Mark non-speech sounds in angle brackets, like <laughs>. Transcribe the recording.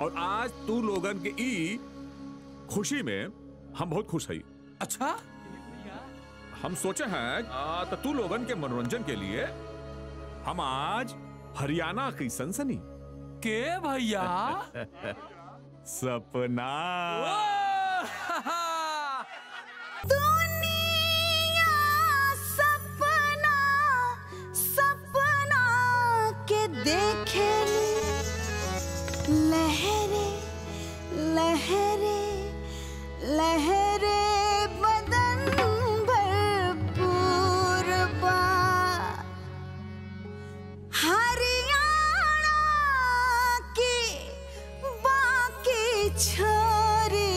और आज तू लोगन के ई खुशी में हम बहुत खुश हई अच्छा? हम सोचे हैं तो तू लोगन के मनोरंजन के लिए हम आज हरियाणा की सनसनी। के भैया? <laughs> सपना। लहरे लहरे लहरे बदन भरपूर हरियाणा की बाकी छोरी।